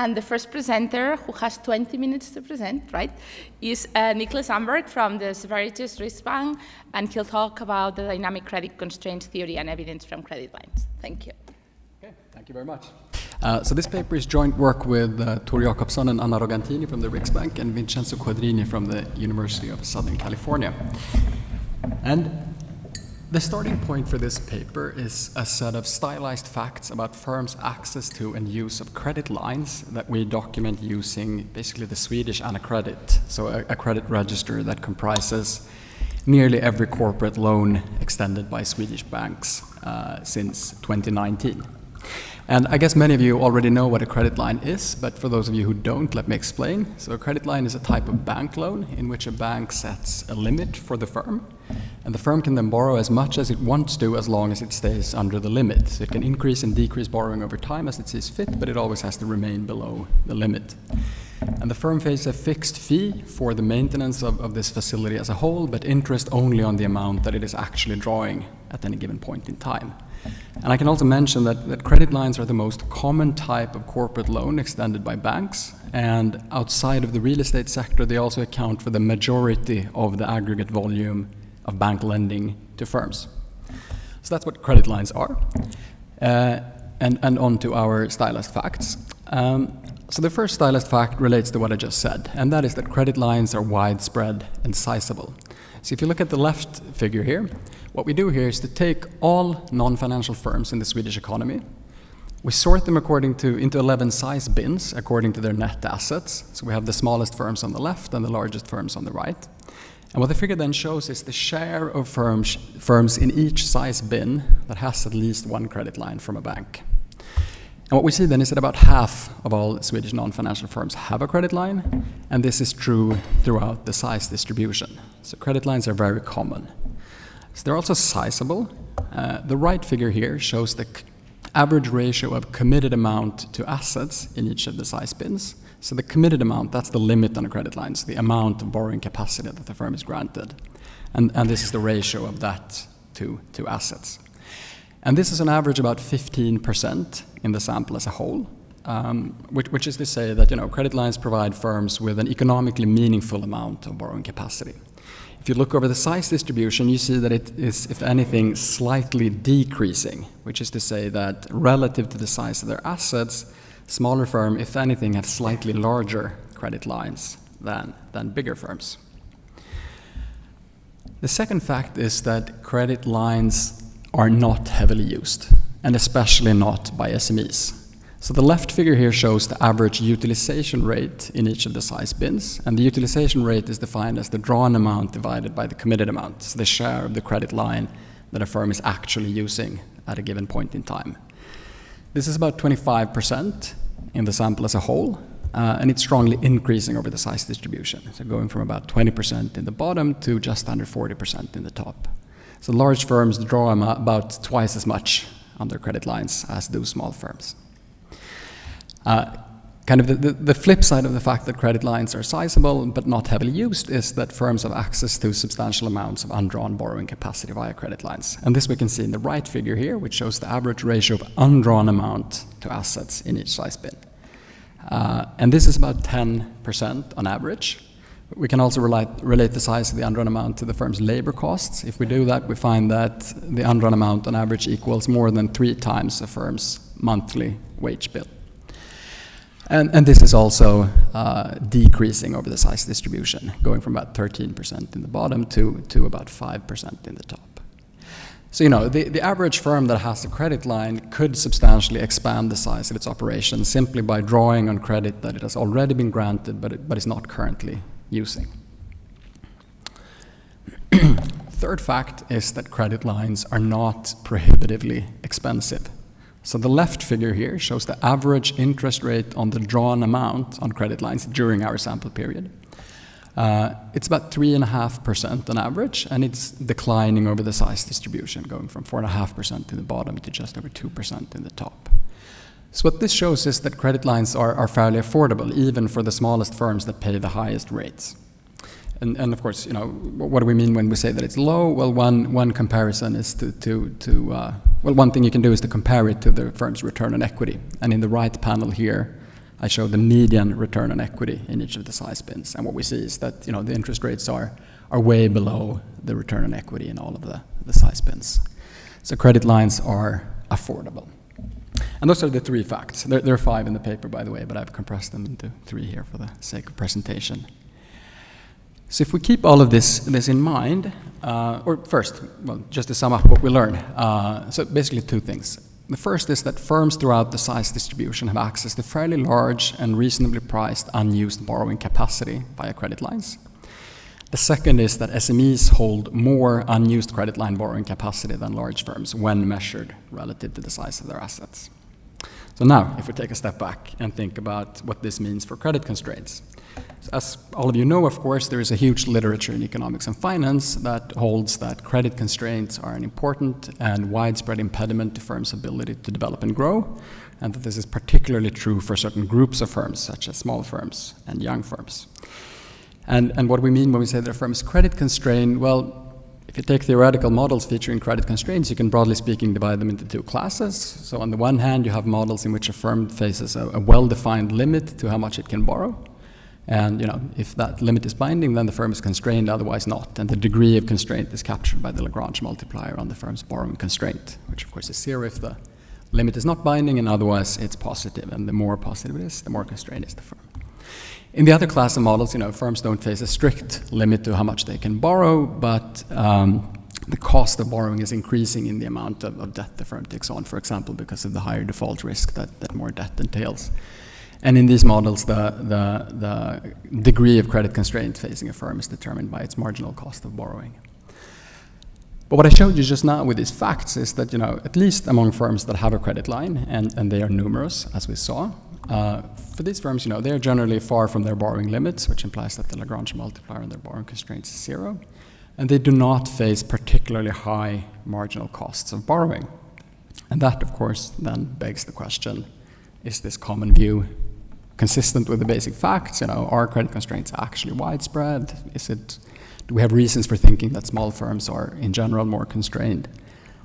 And the first presenter, who has 20 minutes to present, right, is uh, Niklas Amberg from the Sveriges Riksbank, and he'll talk about the dynamic credit constraints theory and evidence from credit lines. Thank you. Okay, thank you very much. Uh, so this paper is joint work with uh, Tor and Anna Rogantini from the Riksbank and Vincenzo Quadrini from the University of Southern California. And the starting point for this paper is a set of stylized facts about firms' access to and use of credit lines that we document using basically the Swedish AnaCredit, so a, a credit register that comprises nearly every corporate loan extended by Swedish banks uh, since 2019. And I guess many of you already know what a credit line is, but for those of you who don't, let me explain. So, a credit line is a type of bank loan in which a bank sets a limit for the firm, and the firm can then borrow as much as it wants to as long as it stays under the limit. So, it can increase and decrease borrowing over time as it sees fit, but it always has to remain below the limit. And the firm pays a fixed fee for the maintenance of, of this facility as a whole, but interest only on the amount that it is actually drawing at any given point in time. And I can also mention that, that credit lines are the most common type of corporate loan extended by banks. And outside of the real estate sector, they also account for the majority of the aggregate volume of bank lending to firms. So that's what credit lines are. Uh, and, and on to our stylized facts. Um, so the first stylized fact relates to what I just said, and that is that credit lines are widespread and sizable. So if you look at the left figure here, what we do here is to take all non-financial firms in the Swedish economy, we sort them according to into 11 size bins according to their net assets. So we have the smallest firms on the left and the largest firms on the right. And what the figure then shows is the share of firms, firms in each size bin that has at least one credit line from a bank. And what we see then is that about half of all Swedish non-financial firms have a credit line, and this is true throughout the size distribution. So credit lines are very common. So they're also sizable. Uh, the right figure here shows the average ratio of committed amount to assets in each of the size bins. So the committed amount, that's the limit on a credit line, so the amount of borrowing capacity that the firm is granted. And, and this is the ratio of that to, to assets. And this is on average about 15% in the sample as a whole, um, which, which, is to say that you know, credit lines provide firms with an economically meaningful amount of borrowing capacity. If you look over the size distribution, you see that it is, if anything, slightly decreasing, which is to say that relative to the size of their assets, smaller firms, if anything, have slightly larger credit lines than, than bigger firms. The second fact is that credit lines are not heavily used, and especially not by SMEs. So the left figure here shows the average utilization rate in each of the size bins, and the utilization rate is defined as the drawn amount divided by the committed amount, so the share of the credit line that a firm is actually using at a given point in time. This is about 25% in the sample as a whole, uh, and it's strongly increasing over the size distribution, so going from about 20% in the bottom to just under 40% in the top. So large firms draw about twice as much on their credit lines as do small firms. Uh, kind of the, the, the, flip side of the fact that credit lines are sizable but not heavily used is that firms have access to substantial amounts of undrawn borrowing capacity via credit lines. And this we can see in the right figure here, which shows the average ratio of undrawn amount to assets in each size bin. Uh, and this is about 10% on average. We can also relate, relate the size of the undrawn amount to the firm's labor costs. If we do that, we find that the undrawn amount on average equals more than three times a firm's monthly wage bill. And, and this is also uh, decreasing over the size distribution, going from about 13% in the bottom to, to about 5% in the top. So, you know, the, the average firm that has a credit line could substantially expand the size of its operation simply by drawing on credit that it has already been granted but, it, but is not currently using. Third fact is that credit lines are not prohibitively expensive. So the left figure here shows the average interest rate on the drawn amount on credit lines during our sample period. Uh, it's about 3.5% on average, and it's declining over the size distribution, going from 4.5% in the bottom to just over 2% in the top. So what this shows is that credit lines are, are fairly affordable, even for the smallest firms that pay the highest rates. And, and, of course, you know, what do we mean when we say that it's low? Well, one, one comparison is to, to, to uh, well, one thing you can do is to compare it to the firm's return on equity. And in the right panel here, I show the median return on equity in each of the size bins. And what we see is that you know, the interest rates are, are way below the return on equity in all of the, the size bins. So credit lines are affordable. And those are the three facts. There, there, are five in the paper, by the way, but I've compressed them into three here for the sake of presentation. So if we keep all of this, this in mind, uh, or first, well, just to sum up what we learned. Uh, so basically two things. The first is that firms throughout the size distribution have access to fairly large and reasonably priced unused borrowing capacity via credit lines. The second is that SMEs hold more unused credit line borrowing capacity than large firms when measured relative to the size of their assets. So now, if we take a step back and think about what this means for credit constraints. As all of you know, of course, there is a huge literature in economics and finance that holds that credit constraints are an important and widespread impediment to firms' ability to develop and grow, and that this is particularly true for certain groups of firms, such as small firms and young firms. And, and what we mean when we say that a firm is credit constrained, well, if you take theoretical models featuring credit constraints, you can broadly speaking divide them into two classes. So on the one hand, you have models in which a firm faces a, a well-defined limit to how much it can borrow. And you know, if that limit is binding, then the firm is constrained, otherwise not. And the degree of constraint is captured by the Lagrange multiplier on the firm's borrowing constraint, which of course is zero if the limit is not binding, and otherwise it's positive. And the more positive it is, the more constrained is the firm. In the other class of models, you know, firms don't face a strict limit to how much they can borrow, but um, the cost of borrowing is increasing in the amount of, of, debt the firm takes on, for example, because of the higher default risk that, that more debt entails. And in these models, the, the, the degree of credit constraint facing a firm is determined by its marginal cost of borrowing. But what I showed you just now with these facts is that, you know, at least among firms that have a credit line, and, and they are numerous, as we saw, uh, for these firms, you know, they're generally far from their borrowing limits, which implies that the Lagrange multiplier on their borrowing constraints is zero. And they do not face particularly high marginal costs of borrowing. And that, of course, then begs the question, is this common view consistent with the basic facts? You know, are credit constraints actually widespread? Is it, do we have reasons for thinking that small firms are, in general, more constrained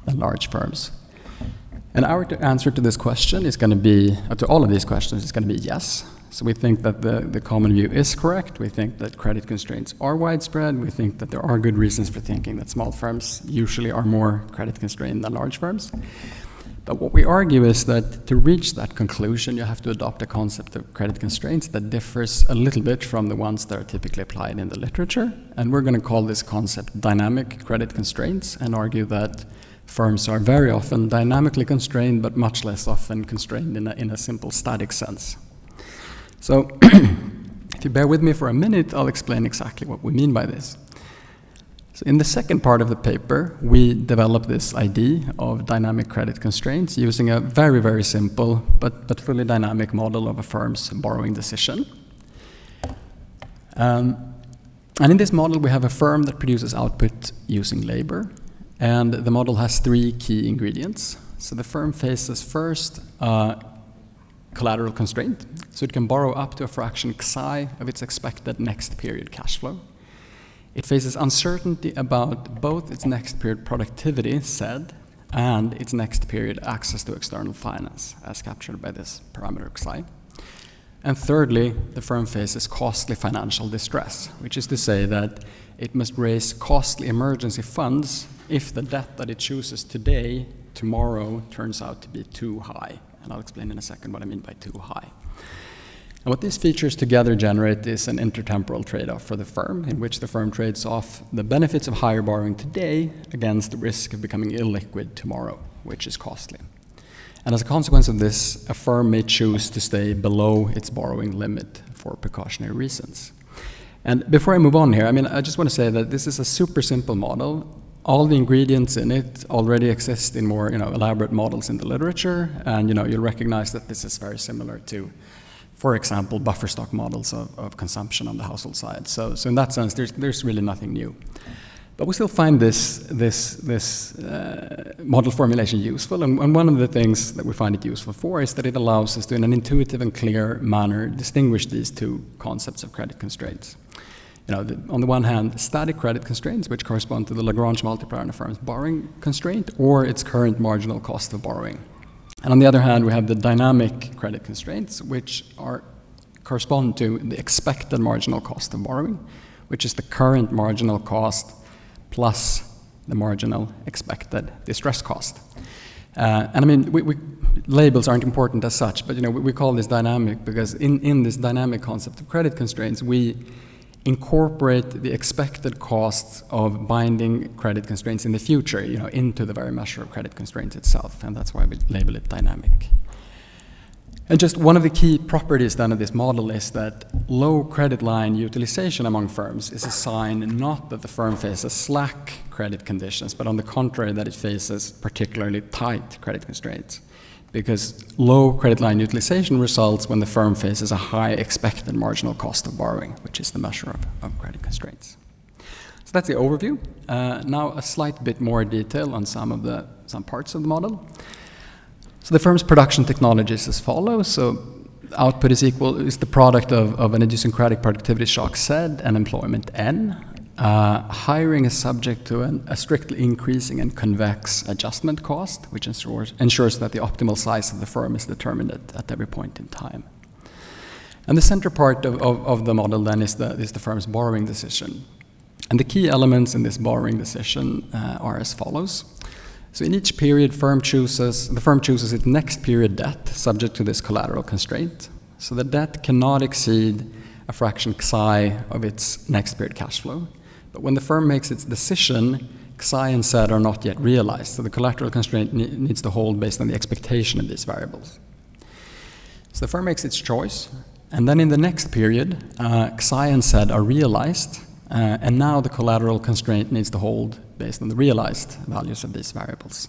than large firms? And our answer to this question is going to be, uh, to all of these questions, is going to be yes. So we think that the, the common view is correct. We think that credit constraints are widespread. We think that there are good reasons for thinking that small firms usually are more credit constrained than large firms. But what we argue is that to reach that conclusion, you have to adopt a concept of credit constraints that differs a little bit from the ones that are typically applied in the literature. And we're going to call this concept dynamic credit constraints and argue that firms are very often dynamically constrained, but much less often constrained in a, in a simple static sense. So, if you bear with me for a minute, I'll explain exactly what we mean by this. So in the second part of the paper, we develop this idea of dynamic credit constraints using a very, very simple but, but fully dynamic model of a firm's borrowing decision. Um, and in this model, we have a firm that produces output using labor, and the model has three key ingredients. So the firm faces first collateral constraint, so it can borrow up to a fraction xi of its expected next period cash flow. It faces uncertainty about both its next period productivity, said, and its next period access to external finance, as captured by this parameter xi. And thirdly, the firm faces costly financial distress, which is to say that it must raise costly emergency funds if the debt that it chooses today, tomorrow, turns out to be too high. And I'll explain in a second what I mean by too high. And what these features together generate is an intertemporal trade off for the firm, in which the firm trades off the benefits of higher borrowing today against the risk of becoming illiquid tomorrow, which is costly. And as a consequence of this, a firm may choose to stay below its borrowing limit for precautionary reasons. And before I move on here, I mean, I just want to say that this is a super simple model all the ingredients in it already exist in more you know, elaborate models in the literature, and you know, you'll recognize that this is very similar to, for example, buffer stock models of, of consumption on the household side. So, so in that sense, there's, there's really nothing new. But we still find this, this, this uh, model formulation useful, and, and, one of the things that we find it useful for is that it allows us to, in an intuitive and clear manner, distinguish these two concepts of credit constraints you know, the, on the one hand, static credit constraints, which correspond to the Lagrange multiplier in a firm's borrowing constraint, or its current marginal cost of borrowing. And on the other hand, we have the dynamic credit constraints, which are correspond to the expected marginal cost of borrowing, which is the current marginal cost plus the marginal expected distress cost. Uh, and I mean, we, we, labels aren't important as such, but you know, we, we, call this dynamic because in, in this dynamic concept of credit constraints, we incorporate the expected costs of binding credit constraints in the future, you know, into the very measure of credit constraints itself, and that's why we label it dynamic. And just one of the key properties then of this model is that low credit line utilization among firms is a sign not that the firm faces slack credit conditions, but on the contrary, that it faces particularly tight credit constraints. Because low credit line utilization results when the firm faces a high expected marginal cost of borrowing, which is the measure of, of credit constraints. So that's the overview. Uh, now a slight bit more detail on some of the some parts of the model. So the firm's production technology is as follows. So output is equal is the product of, of an idiosyncratic productivity shock Z and employment N. Uh, hiring is subject to an, a strictly increasing and convex adjustment cost, which ensures, ensures that the optimal size of the firm is determined at, at every point in time. And the center part of, of, of, the model then is the, is the firm's borrowing decision. And the key elements in this borrowing decision uh, are as follows. So in each period, firm chooses, the firm chooses its next period debt subject to this collateral constraint. So the debt cannot exceed a fraction psi of its next period cash flow. But when the firm makes its decision, psi and z are not yet realized. So the collateral constraint ne needs to hold based on the expectation of these variables. So the firm makes its choice, and then in the next period, uh, psi and z are realized, uh, and now the collateral constraint needs to hold based on the realized values of these variables.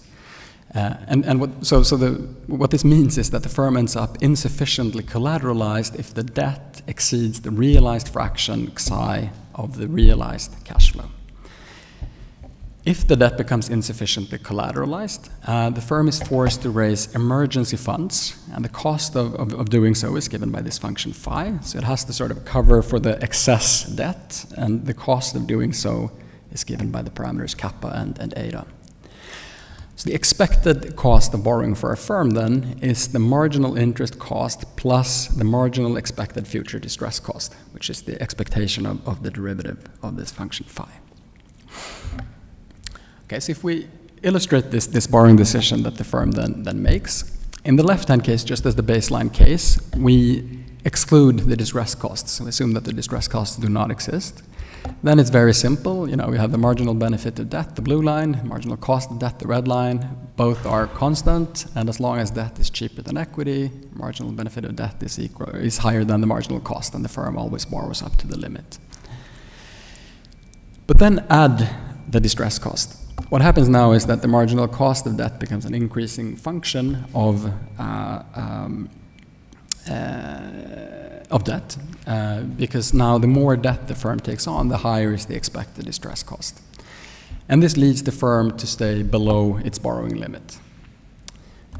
Uh, and and what, so, so the, what this means is that the firm ends up insufficiently collateralized if the debt exceeds the realized fraction xi of the realized cash flow. If the debt becomes insufficiently collateralized, uh, the firm is forced to raise emergency funds, and the cost of, of, of, doing so is given by this function phi. So it has to sort of cover for the excess debt, and the cost of doing so is given by the parameters kappa and, and eta. The expected cost of borrowing for a firm then is the marginal interest cost plus the marginal expected future distress cost, which is the expectation of, of the derivative of this function phi. Okay, so if we illustrate this, this borrowing decision that the firm then, then makes, in the left-hand case, just as the baseline case, we exclude the distress costs. We assume that the distress costs do not exist. Then it's very simple. You know, we have the marginal benefit of debt, the blue line, marginal cost of debt, the red line. Both are constant, and as long as debt is cheaper than equity, marginal benefit of debt is equal is higher than the marginal cost, and the firm always borrows up to the limit. But then add the distress cost what happens now is that the marginal cost of debt becomes an increasing function of uh, um, of debt, uh, because now the more debt the firm takes on, the higher is the expected distress cost, and this leads the firm to stay below its borrowing limit.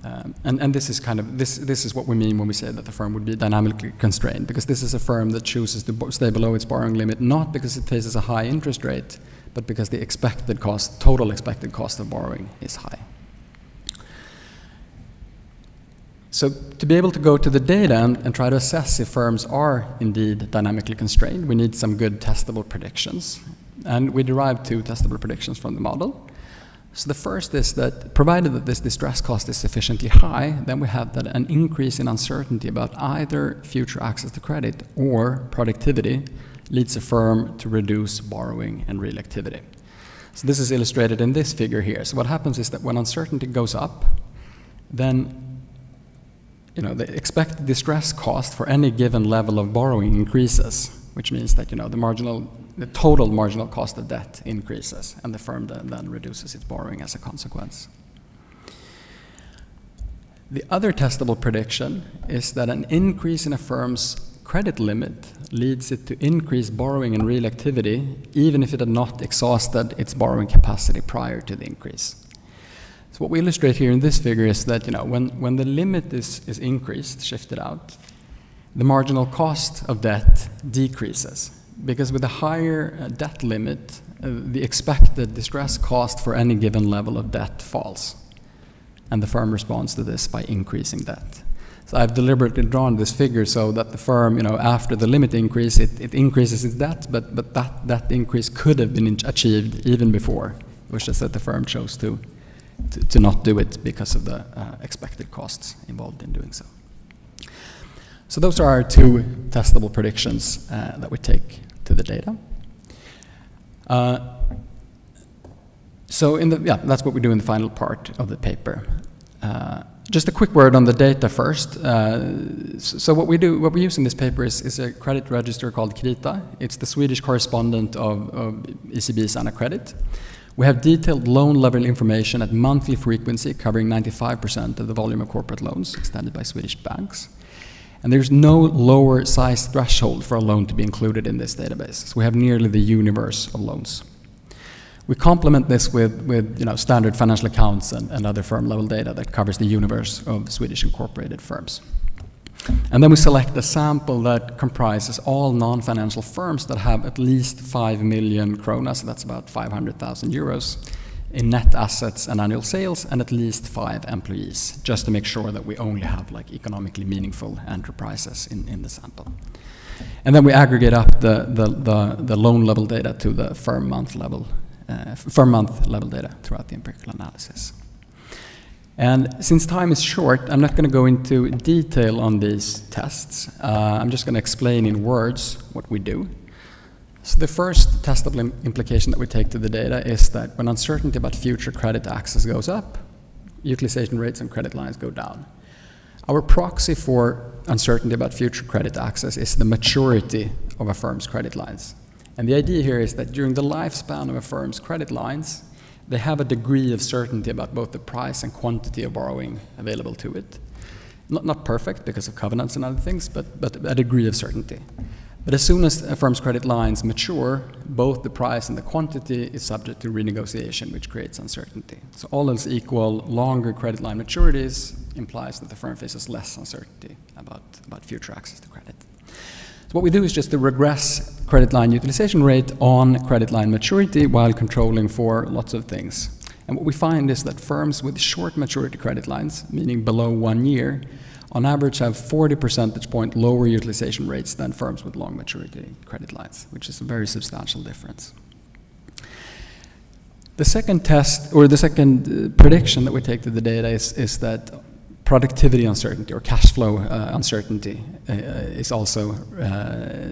Um, and, and this is kind of this this is what we mean when we say that the firm would be dynamically constrained, because this is a firm that chooses to stay below its borrowing limit not because it faces a high interest rate, but because the expected cost, total expected cost of borrowing is high. So to be able to go to the data and, and, try to assess if firms are indeed dynamically constrained, we need some good testable predictions. And we derived two testable predictions from the model. So the first is that provided that this distress cost is sufficiently high, then we have that an increase in uncertainty about either future access to credit or productivity leads a firm to reduce borrowing and real activity. So this is illustrated in this figure here. So what happens is that when uncertainty goes up, then you know, the expected distress cost for any given level of borrowing increases, which means that you know, the, marginal, the total marginal cost of debt increases, and the firm then, then reduces its borrowing as a consequence. The other testable prediction is that an increase in a firm's credit limit leads it to increase borrowing and real activity, even if it had not exhausted its borrowing capacity prior to the increase. So what we illustrate here in this figure is that you know, when, when the limit is, is increased, shifted out, the marginal cost of debt decreases. Because with a higher uh, debt limit, uh, the expected distress cost for any given level of debt falls. and the firm responds to this by increasing debt. So I've deliberately drawn this figure so that the firm, you know, after the limit increase, it, it increases its debt, but, but that, that increase could have been achieved even before. Was just that the firm chose to, to, to not do it because of the uh, expected costs involved in doing so. So those are our two testable predictions uh, that we take to the data. Uh, so in the, yeah, that's what we do in the final part of the paper. Uh, just a quick word on the data first. Uh, so what we do, what we use in this paper is, is a credit register called Krita. It's the Swedish correspondent of, of ECB's AnaCredit. We have detailed loan level information at monthly frequency covering 95% of the volume of corporate loans extended by Swedish banks. And there's no lower size threshold for a loan to be included in this database. So we have nearly the universe of loans. We complement this with, with you know, standard financial accounts and, and other firm level data that covers the universe of Swedish incorporated firms. And then we select a sample that comprises all non-financial firms that have at least 5 million kronas, so that's about 500,000 euros, in net assets and annual sales, and at least five employees, just to make sure that we only have like economically meaningful enterprises in, in the sample. And then we aggregate up the, the, the, the loan level data to the firm month level uh, month level data throughout the empirical analysis. And since time is short, I'm not going to go into detail on these tests. Uh, I'm just going to explain in words what we do. So the first testable Im implication that we take to the data is that when uncertainty about future credit access goes up, utilization rates on credit lines go down. Our proxy for uncertainty about future credit access is the maturity of a firm's credit lines. And the idea here is that during the lifespan of a firm's credit lines, they have a degree of certainty about both the price and quantity of borrowing available to it. Not, not perfect because of covenants and other things, but, but a degree of certainty. But as soon as a firm's credit lines mature, both the price and the quantity is subject to renegotiation, which creates uncertainty. So all else equal, longer credit line maturities implies that the firm faces less uncertainty about, about future access to credit. So what we do is just to regress credit line utilization rate on credit line maturity while controlling for lots of things. And what we find is that firms with short maturity credit lines, meaning below one year, on average have 40 percentage point lower utilization rates than firms with long maturity credit lines, which is a very substantial difference. The second test, or the second uh, prediction that we take to the data is, is that productivity uncertainty or cash flow uh, uncertainty uh, is also uh,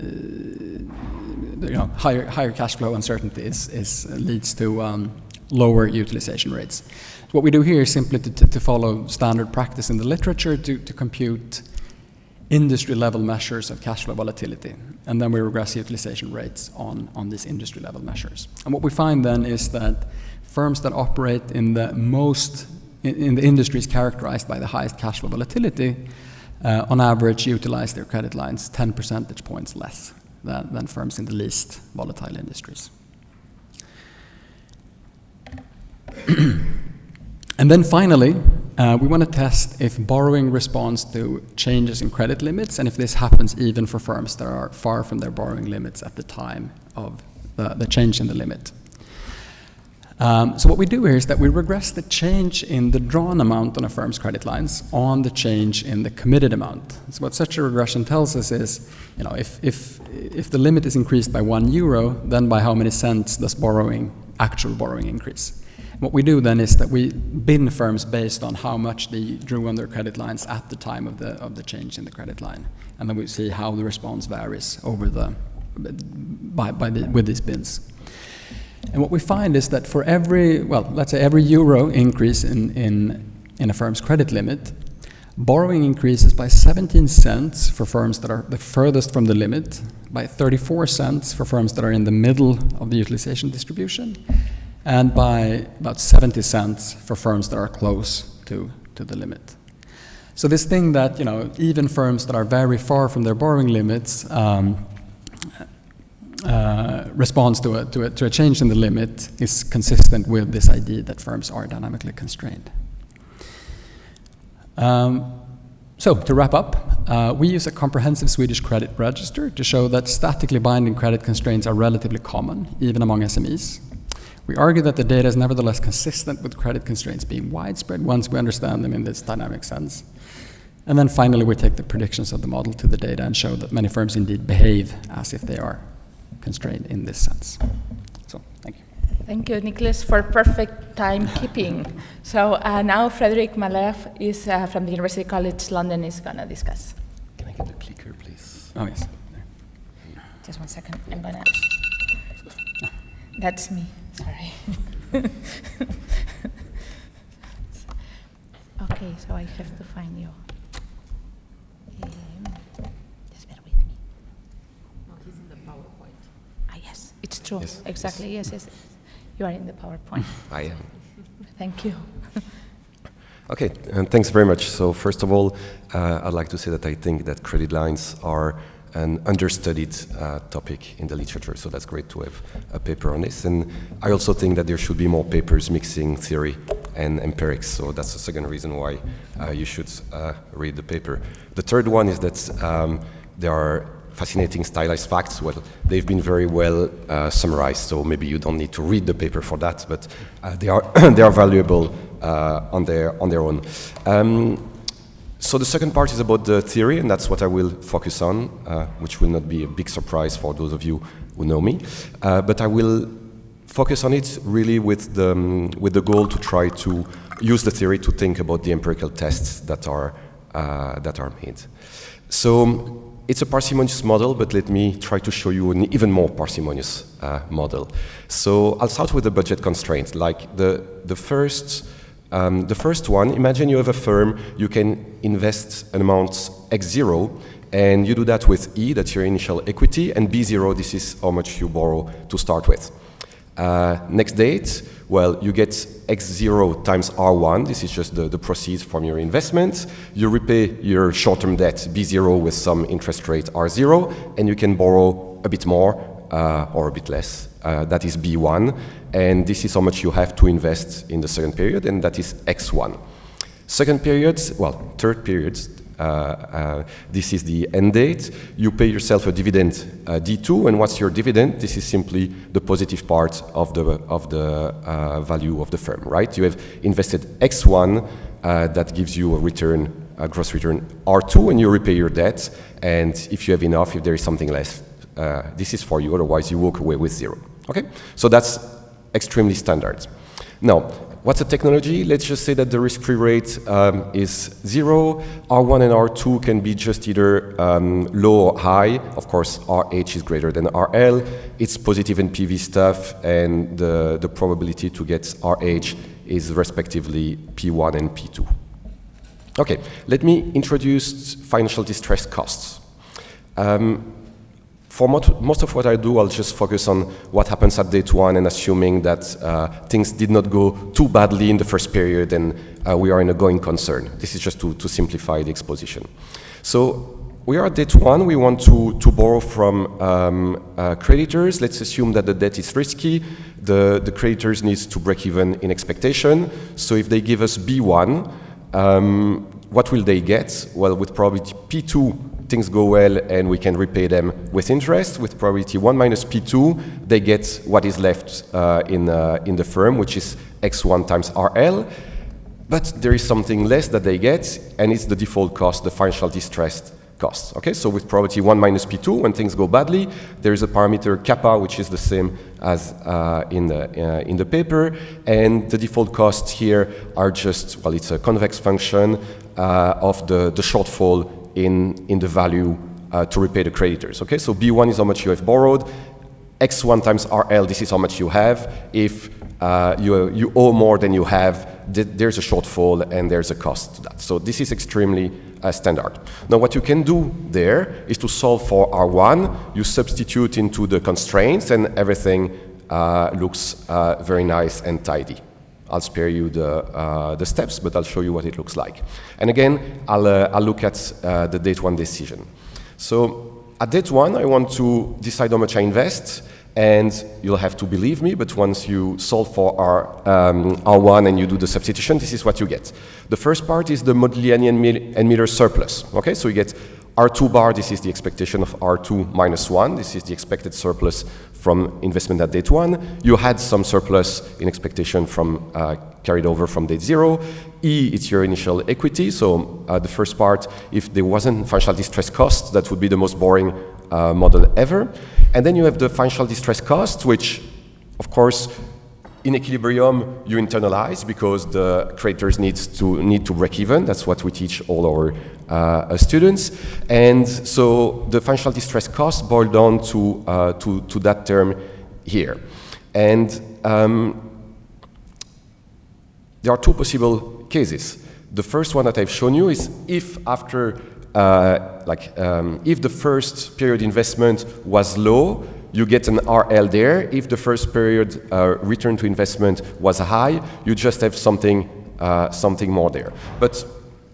you know higher higher cash flow uncertainty is, is leads to um, lower utilization rates. What we do here is simply to, to, to, follow standard practice in the literature to, to compute industry level measures of cash flow volatility and then we regress utilization rates on, on these industry level measures. And what we find then is that firms that operate in the most in, the industries characterized by the highest cash flow volatility, uh, on average, utilize their credit lines 10 percentage points less than, than firms in the least volatile industries. and then finally, uh, we want to test if borrowing responds to changes in credit limits and if this happens even for firms that are far from their borrowing limits at the time of the, the change in the limit. Um, so what we do here is that we regress the change in the drawn amount on a firm's credit lines on the change in the committed amount. So what such a regression tells us is, you know, if, if, if the limit is increased by one euro, then by how many cents does borrowing, actual borrowing increase? what we do then is that we bin firms based on how much they drew on their credit lines at the time of the, of the change in the credit line. And then we see how the response varies over the, by, by the, with these bins. And what we find is that for every, well, let's say every euro increase in, in, in a firm's credit limit, borrowing increases by 17 cents for firms that are the furthest from the limit, by 34 cents for firms that are in the middle of the utilization distribution, and by about 70 cents for firms that are close to, to the limit. So this thing that, you know, even firms that are very far from their borrowing limits um, uh, response to a, to, a, to a change in the limit is consistent with this idea that firms are dynamically constrained. Um, so to wrap up, uh, we use a comprehensive Swedish credit register to show that statically binding credit constraints are relatively common, even among SMEs. We argue that the data is nevertheless consistent with credit constraints being widespread once we understand them in this dynamic sense. And then finally, we take the predictions of the model to the data and show that many firms indeed behave as if they are constrained in this sense. So, thank you. Thank you, Nicholas, for perfect timekeeping. so uh, now Frederic Malherbe is uh, from the University College London is going to discuss. Can I get the clicker, please? Oh, yes. Just one second. I'm going to... That's me. Sorry. okay, so I have to find you. Um, just bear with me. No, he's in the PowerPoint. Ah, yes, it's. Yes, exactly. Yes, yes. You are in the PowerPoint. I am. Thank you. Okay, and thanks very much. So first of all, uh, I'd like to say that I think that credit lines are an understudied uh, topic in the literature, so that's great to have a paper on this. And I also think that there should be more papers mixing theory and empirics, so that's the second reason why uh, you should uh, read the paper. The third one is that um, there are fascinating stylized facts. Well, they've been very well uh, summarized, so maybe you don't need to read the paper for that, but uh, they, are they are valuable uh, on, their, on their own. Um, so the second part is about the theory, and that's what I will focus on, uh, which will not be a big surprise for those of you who know me. Uh, but I will focus on it really with the, um, with the goal to try to use the theory to think about the empirical tests that are, uh, that are made. So it's a parsimonious model, but let me try to show you an even more parsimonious uh, model. So I'll start with the budget constraints. Like the, the first um, the first one, imagine you have a firm, you can invest an amount x0, and you do that with E, that's your initial equity, and B0, this is how much you borrow to start with. Uh, next date, well, you get x0 times R1, this is just the, the proceeds from your investment. You repay your short-term debt, B0, with some interest rate R0, and you can borrow a bit more uh, or a bit less. Uh, that is B1 and this is how much you have to invest in the second period, and that is X1. Second period, well, third period, uh, this is the end date. You pay yourself a dividend uh, D2, and what's your dividend? This is simply the positive part of the, of the uh, value of the firm, right? You have invested X1, uh, that gives you a return, a gross return R2, and you repay your debt, and if you have enough, if there is something less, uh, this is for you, otherwise you walk away with zero. Okay? So that's extremely standard. Now, what's the technology? Let's just say that the risk-free rate um, is zero. R1 and R2 can be just either um, low or high. Of course, RH is greater than RL. It's positive NPV stuff, and the, the probability to get RH is respectively P1 and P2. Okay, let me introduce financial distress costs. Um, for most of what I do, I'll just focus on what happens at date one and assuming that uh, things did not go too badly in the first period and uh, we are in a going concern. This is just to, to simplify the exposition. So we are at date one. We want to, to borrow from um, uh, creditors. Let's assume that the debt is risky. The, the creditors need to break even in expectation. So if they give us B1, um, what will they get? Well, with probability P2, things go well and we can repay them with interest. With probability 1 minus P2, they get what is left uh, in, uh, in the firm, which is X1 times RL. But there is something less that they get, and it's the default cost, the financial distress cost. Okay, so with probability 1 minus P2, when things go badly, there is a parameter kappa, which is the same as uh, in, the, uh, in the paper, and the default costs here are just, well, it's a convex function uh, of the, the shortfall in, in the value uh, to repay the creditors. Okay, so B1 is how much you have borrowed. X1 times RL, this is how much you have. If uh, you, you owe more than you have, th there's a shortfall and there's a cost to that. So this is extremely uh, standard. Now what you can do there is to solve for R1, you substitute into the constraints and everything uh, looks uh, very nice and tidy. I'll spare you the, uh, the steps, but I'll show you what it looks like. And again, I'll, uh, I'll look at uh, the date one decision. So at date one, I want to decide how much I invest, and you'll have to believe me, but once you solve for R, um, R1 and you do the substitution, this is what you get. The first part is the Modigliani and Miller surplus. Okay, so you get R2 bar, this is the expectation of R2 minus 1. This is the expected surplus from investment at date 1. You had some surplus in expectation from uh, carried over from date 0. E, it's your initial equity. So uh, the first part, if there wasn't financial distress cost, that would be the most boring uh, model ever. And then you have the financial distress cost, which, of course, in equilibrium, you internalize because the creators needs to need to break even. That's what we teach all our uh, students. And so the financial distress cost boil down to, uh, to, to that term here. And um, there are two possible cases. The first one that I've shown you is if after, uh, like, um, if the first period investment was low, you get an RL there. If the first period uh, return to investment was high, you just have something, uh, something more there. But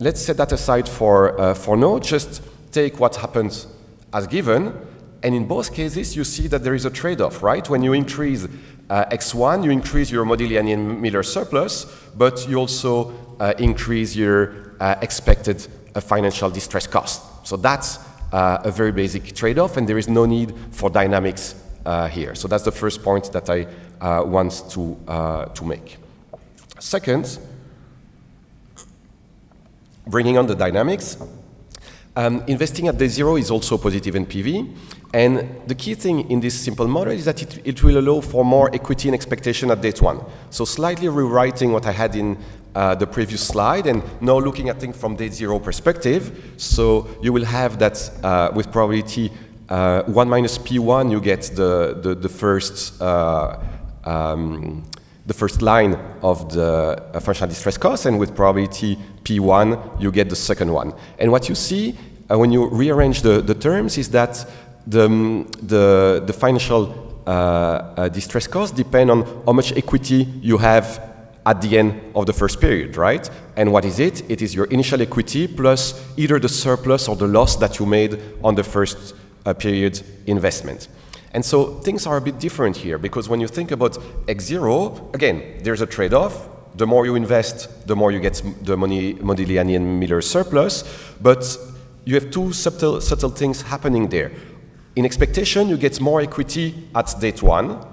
let's set that aside for, uh, for now. Just take what happens as given. And in both cases, you see that there is a trade-off, right? When you increase uh, X1, you increase your Modigliani-Miller surplus, but you also uh, increase your uh, expected financial distress cost. So that's uh, a very basic trade-off, and there is no need for dynamics uh, here. So that's the first point that I uh, want to, to make. Second, bringing on the dynamics, um, investing at day zero is also positive NPV. And the key thing in this simple model is that it, it will allow for more equity and expectation at date one. So slightly rewriting what I had in uh, the previous slide and now looking at things from date zero perspective. So you will have that uh, with probability uh, 1 minus P1, you get the, the, the first uh, um, the first line of the uh, functional distress cost, and with probability P1, you get the second one. And what you see uh, when you rearrange the, the terms is that the, um, the, the financial uh, distress cost depend on how much equity you have at the end of the first period, right? And what is it? It is your initial equity plus either the surplus or the loss that you made on the first uh, period investment. And so things are a bit different here because when you think about X0, again, there's a trade-off. The more you invest, the more you get the money, Modigliani and Miller surplus, but you have two subtle, subtle things happening there. In expectation, you get more equity at date one,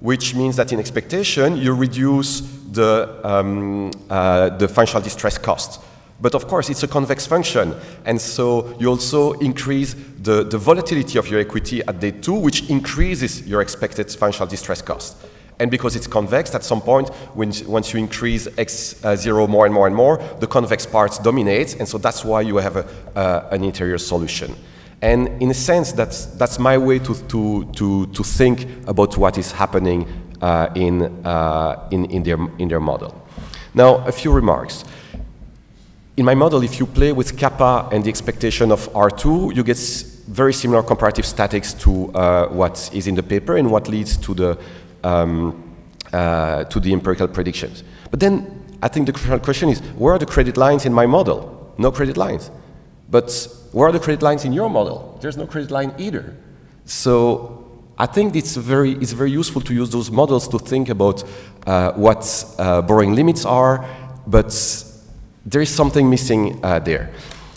which means that in expectation, you reduce the, um, uh, the financial distress cost. But of course, it's a convex function. And so you also increase the, the volatility of your equity at day two, which increases your expected financial distress cost. And because it's convex, at some point, when, once you increase x0 uh, more and more and more, the convex part dominates, and so that's why you have a, uh, an interior solution. And in a sense, that's, that's my way to, to, to, to think about what is happening uh, in, uh, in, in, their, in their model. Now, a few remarks. In my model, if you play with kappa and the expectation of R2, you get very similar comparative statics to uh, what is in the paper and what leads to the, um, uh, to the empirical predictions. But then I think the question is, where are the credit lines in my model? No credit lines. But where are the credit lines in your model? There's no credit line either. So I think it's very, it's very useful to use those models to think about uh, what uh, borrowing limits are, but there is something missing uh, there.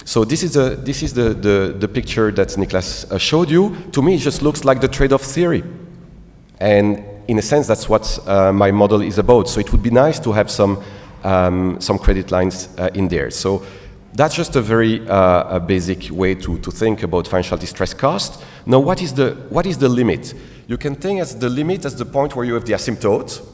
So this is, a, this is the, the, the picture that Niklas uh, showed you. To me, it just looks like the trade-off theory. And in a sense, that's what uh, my model is about. So it would be nice to have some, um, some credit lines uh, in there. So that's just a very uh, a basic way to, to think about financial distress cost. Now, what is, the, what is the limit? You can think as the limit as the point where you have the asymptote,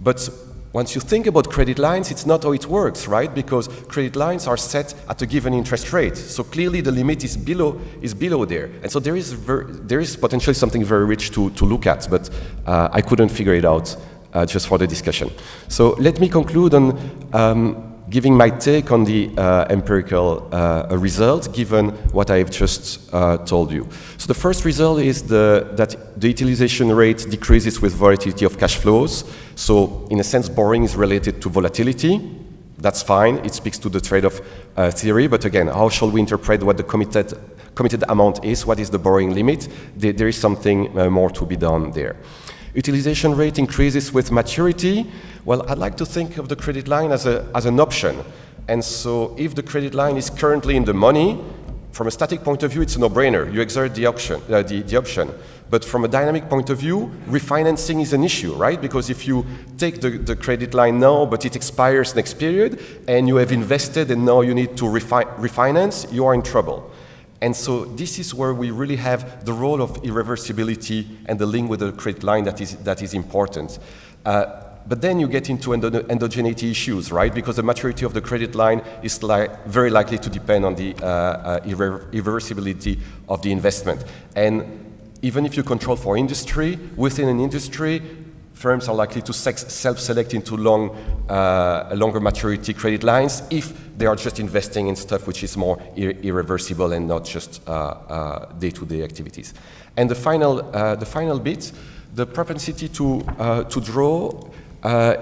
but once you think about credit lines, it's not how it works, right? Because credit lines are set at a given interest rate. So clearly the limit is below, is below there. And so there is, there is potentially something very rich to, to look at, but uh, I couldn't figure it out uh, just for the discussion. So let me conclude on um, giving my take on the uh, empirical uh, result given what I've just uh, told you. So the first result is the, that the utilization rate decreases with volatility of cash flows. So in a sense, borrowing is related to volatility. That's fine. It speaks to the trade-off uh, theory. But again, how shall we interpret what the committed, committed amount is? What is the borrowing limit? there, there is something uh, more to be done there. Utilization rate increases with maturity. Well, I'd like to think of the credit line as, a, as an option. And so if the credit line is currently in the money, from a static point of view, it's a no-brainer. You exert the option, uh, the, the option. But from a dynamic point of view, refinancing is an issue, right? Because if you take the, the credit line now, but it expires next period, and you have invested and now you need to refi refinance, you are in trouble. And so this is where we really have the role of irreversibility and the link with the credit line that is, that is important. Uh, but then you get into endogeneity issues, right? Because the maturity of the credit line is li very likely to depend on the uh, uh, irre irreversibility of the investment. And even if you control for industry, within an industry, firms are likely to self-select into long, uh, longer maturity credit lines if they are just investing in stuff which is more ir irreversible and not just uh, day-to-day -day activities. And the final, uh, the final bit, the propensity to, uh, to draw uh,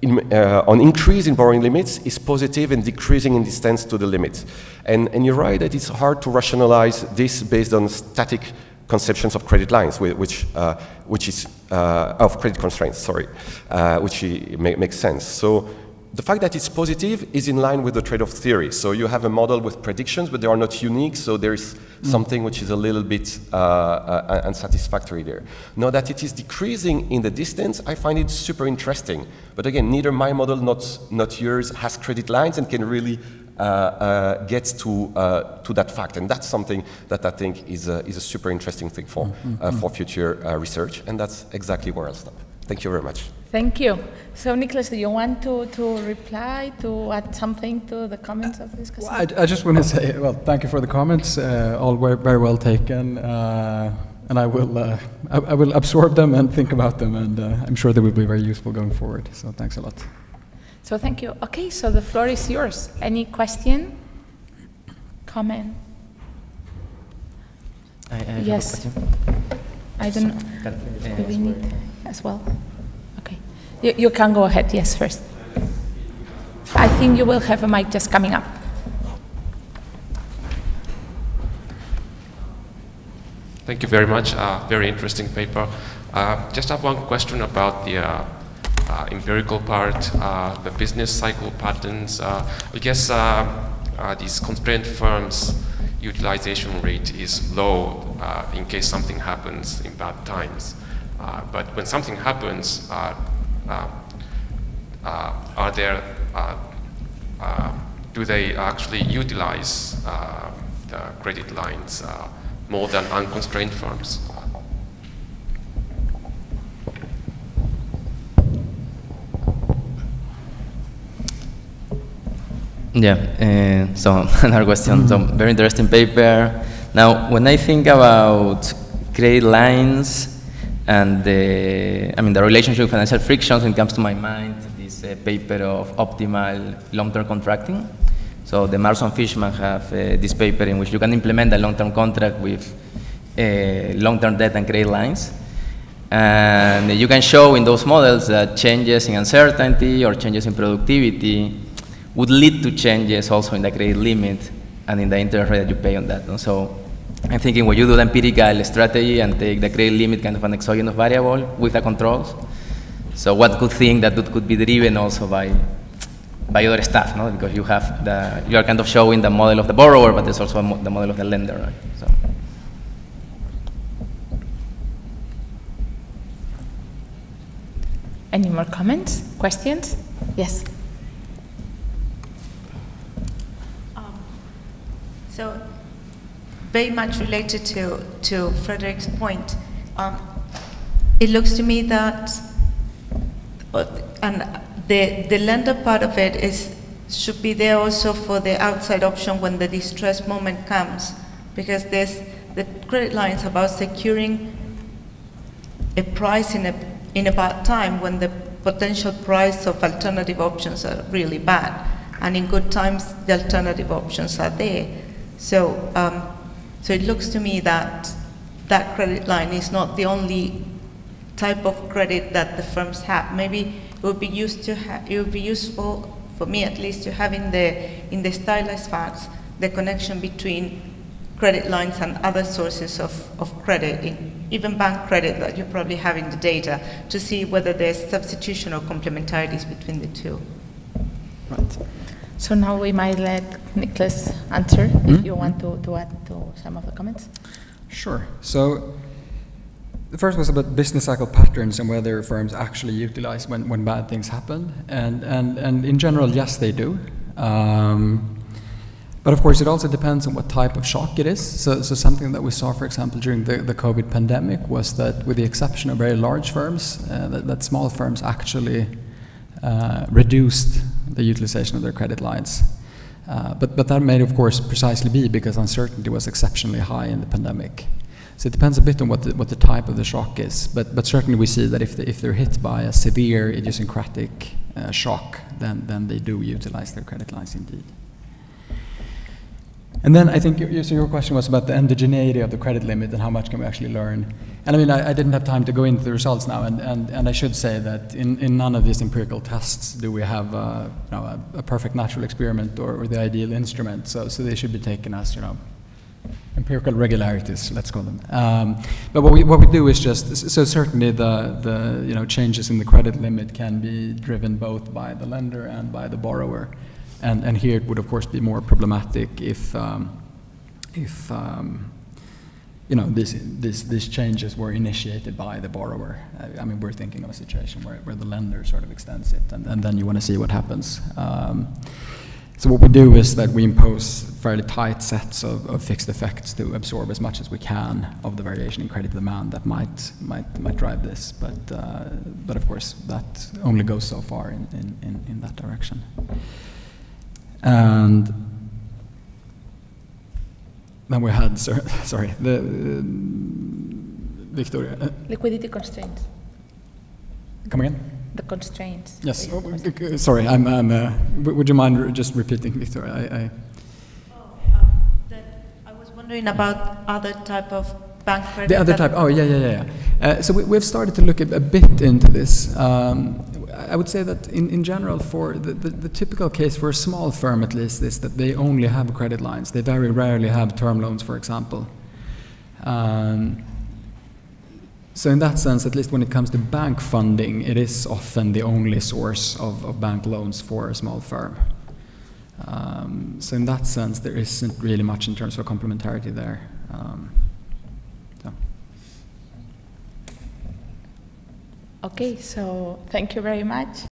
in, uh, on increase in borrowing limits is positive and decreasing in distance to the limits. And, and you're right that it's hard to rationalize this based on static conceptions of credit lines, which, uh, which is, uh, of credit constraints, sorry, uh, which makes sense. So the fact that it's positive is in line with the trade-off theory. So you have a model with predictions, but they are not unique, so there's mm. something which is a little bit uh, uh, unsatisfactory there. Now that it is decreasing in the distance, I find it super interesting. But again, neither my model, not, not yours, has credit lines and can really gets to, uh, to that fact. And that's something that I think is a, is a super interesting thing for, mm -hmm. for future research. And that's exactly where I'll stop. Thank you very much. Thank you. So, Nicholas, do you want to, to reply, to add something to the comments of this Well, I, I, just want to say, well, thank you for the comments. Uh, all were very well taken. Uh, and I will, uh, I, I, will absorb them and think about them, and I'm sure they will be very useful going forward. So, thanks a lot. So thank you. Okay, so the floor is yours. Any question? Comment? I, I yes. I don't know. Do we need as well? Okay. You, you can go ahead. Yes, first. I think you will have a mic just coming up. Thank you very much. Uh, very interesting paper. Uh, just have one question about the uh, uh, Uh, empirical part, uh, the business cycle patterns. Uh, I guess uh, uh, these constrained firms utilization rate is low in case something happens in bad times. but when something happens, are there do they actually utilize uh, the credit lines uh, more than unconstrained firms? Yeah, uh, so another question. Mm. So very interesting paper. Now, when I think about credit lines and the, I mean, the relationship with financial frictions, it comes to my mind this uh, paper of optimal long-term contracting. So DeMarzo Fishman have uh, this paper in which you can implement a long-term contract with uh, long-term debt and credit lines. And you can show in those models that changes in uncertainty or changes in productivity would lead to changes also in the credit limit and in the interest rate that you pay on that. And so I'm thinking when you do the empirical strategy and take the credit limit kind of an exogenous variable with the controls, so what good thing that that could be driven also by by other stuff, no? Because you have the you are kind of showing the model of the borrower, but there's also the model of the lender, right? So. Any more comments, questions? Yes. So very much related to, to Frederick's point, um, it looks to me that, and the, the lender part of it is, should be there also for the outside option when the distress moment comes, because the credit line is about securing a price in a, in a bad time when the potential price of alternative options are really bad. And in good times, the alternative options are there. So, um, so it looks to me that that credit line is not the only type of credit that the firms have. Maybe it would be used to it would be useful for me at least to have in the in the stylized facts the connection between credit lines and other sources of, of credit, even bank credit that you probably have in the data, to see whether there's substitution or complementarities between the two. Right. So now we might let Nicholas answer Hmm? if you want to, to add to some of the comments. Sure. So the first was about business cycle patterns and whether firms actually utilize when, when bad things happen. And, and, and in general, yes, they do. Um, but of course, it also depends on what type of shock it is. So, so something that we saw, for example, during the, the COVID pandemic was that, with the exception of very large firms, uh, that, that small firms actually uh, reduced the utilization of their credit lines. Uh, but, but that may, of course, precisely be because uncertainty was exceptionally high in the pandemic. So it depends a bit on what the, what the type of the shock is. But, but certainly we see that if, they, if they're hit by a severe idiosyncratic uh, shock, then, then they do utilize their credit lines indeed. And then I think so your question was about the endogeneity of the credit limit and how much can we actually learn. And I mean, I, I didn't have time to go into the results now, and, and, and I should say that in, in none of these empirical tests do we have uh, you know, a, a, perfect natural experiment or, or, the ideal instrument. So, so they should be taken as, you know, empirical regularities, let's call them. Um, but what we, what we do is just, so certainly the, the you know, changes in the credit limit can be driven both by the lender and by the borrower. And, and here it would, of course, be more problematic if, um, if um, you know, these, these, these changes were initiated by the borrower. I, I, mean, we're thinking of a situation where, where the lender sort of extends it, and, and then you want to see what happens. Um, so what we do is that we impose fairly tight sets of, of, fixed effects to absorb as much as we can of the variation in credit demand that might might might drive this. But uh, but of course that only goes so far in, in, in, in that direction. And then we had, sorry, the, uh, Victoria. Uh, Liquidity constraints. Come again? The constraints. Yes, oh, uh, sorry, I'm, I'm uh, would you mind just repeating, Victoria? I, I oh, um, I was wondering about other type of bank credit. The other type, oh yeah, yeah, yeah. yeah. Uh, so we, have started to look a, a bit into this. Um, I would say that in, in general, for the, the, the, typical case for a small firm at least is that they only have credit lines. They very rarely have term loans, for example. Um, so in that sense, at least when it comes to bank funding, it is often the only source of, of bank loans for a small firm. Um, so in that sense, there isn't really much in terms of complementarity there. Um, Okay, so thank you very much.